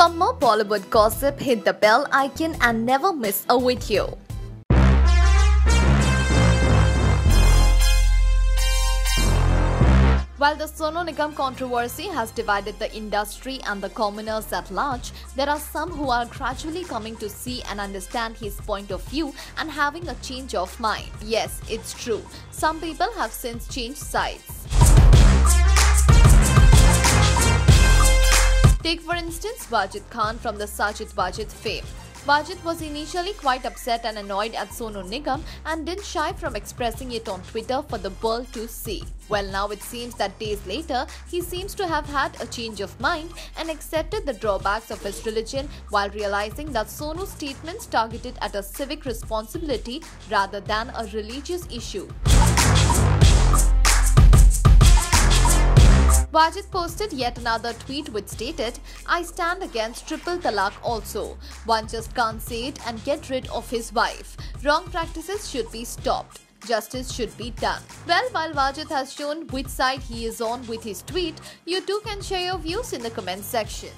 For more Bollywood gossip, hit the bell icon and never miss a video. While the Sonu Nigam controversy has divided the industry and the commoners at large, there are some who are gradually coming to see and understand his point of view and having a change of mind. Yes, it's true. Some people have since changed sides. Instance Wajid Khan from the Sajid Wajid fame. Wajid was initially quite upset and annoyed at Sonu Nigam and didn't shy from expressing it on Twitter for the world to see. Well, now it seems that days later, he seems to have had a change of mind and accepted the drawbacks of his religion while realizing that Sonu's statements targeted at a civic responsibility rather than a religious issue. Wajid posted yet another tweet which stated, I stand against triple talaq also. One just can't say it and get rid of his wife. Wrong practices should be stopped. Justice should be done. Well, while Wajid has shown which side he is on with his tweet, you too can share your views in the comment section.